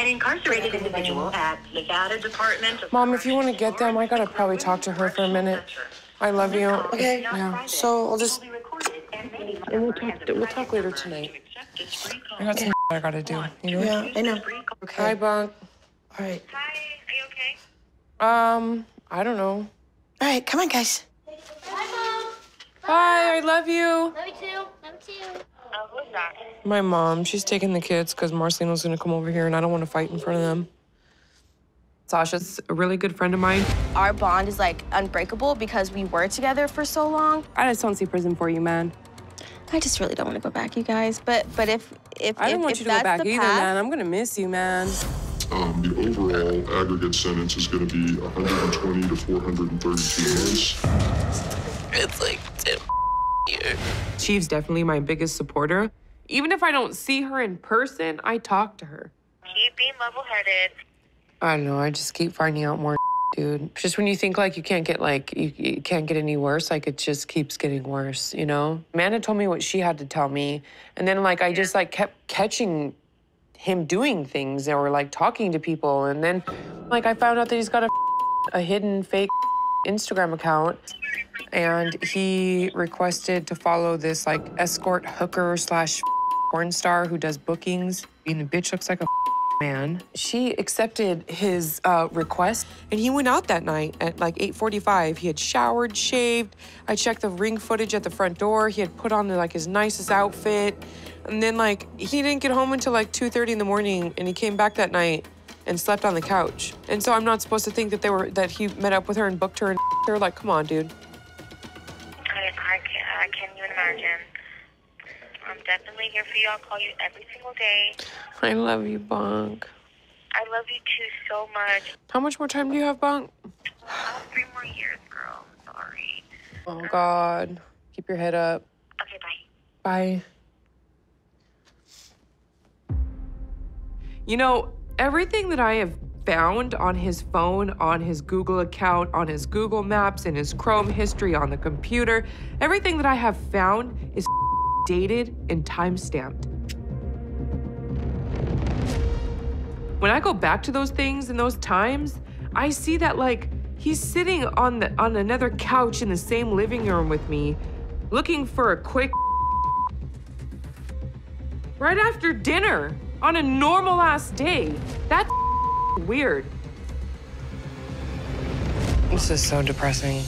An incarcerated individual at Nevada Department of Mom, if you want to get them, I gotta probably talk to her for a minute. I love you. Okay. Yeah. So I'll just. And we'll talk. We'll talk later tonight. I got some I gotta do. You know? Yeah, I know. Okay. Hi, Bunk. All right. Hi, are you okay? Um, I don't know. All right. Come on, guys. Hi Mom. Hi, I love you. Love you too. Love you too. Uh, who's that? My mom. She's taking the kids because Marcelino's gonna come over here, and I don't want to fight in front of them. Sascha's a really good friend of mine. Our bond is like unbreakable because we were together for so long. I just don't see prison for you, man. I just really don't want to go back, you guys. But but if if I don't if, want if you to go that's back the either, path, man. I'm gonna miss you, man. Um, the overall aggregate sentence is going to be 120 to 432 months. It's like 10 years. Chief's definitely my biggest supporter. Even if I don't see her in person, I talk to her. Keep being level-headed. I don't know. I just keep finding out more, dude. Just when you think like you can't get like you, you can't get any worse, like it just keeps getting worse. You know. Amanda told me what she had to tell me, and then like I just like kept catching him doing things or like talking to people, and then like I found out that he's got a a hidden fake Instagram account. And he requested to follow this like escort hooker slash porn star who does bookings. And the bitch looks like a man. She accepted his uh, request, and he went out that night at like 8:45. He had showered, shaved. I checked the ring footage at the front door. He had put on like his nicest outfit, and then like he didn't get home until like 2:30 in the morning, and he came back that night and slept on the couch. And so I'm not supposed to think that they were that he met up with her and booked her and her. Like, come on, dude. I, I, can't, I can't even imagine. I'm definitely here for you. I'll call you every single day. I love you, Bunk. I love you too so much. How much more time do you have, Bunk? Oh, three more years, girl. Sorry. Oh God. Keep your head up. Okay, bye. Bye. You know, everything that I have found on his phone, on his Google account, on his Google Maps, in his Chrome history, on the computer, everything that I have found is dated and time stamped. When I go back to those things and those times, I see that like he's sitting on the on another couch in the same living room with me, looking for a quick right after dinner on a normal ass day. That's weird. This is so depressing.